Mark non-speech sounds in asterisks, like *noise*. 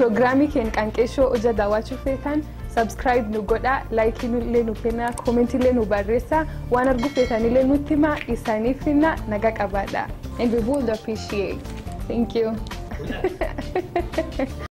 Pirogiraamii keenya qanqeeshoo hojja daawwachuu feetan sabskiraayib nu godhaa laayikii illee nu kennaa koomentii illee nu barreessaa waan arguu feetanillee nutti himaa isaaniif hinnaa nagaa qabaadha and we would appreciate. Thank you. *laughs*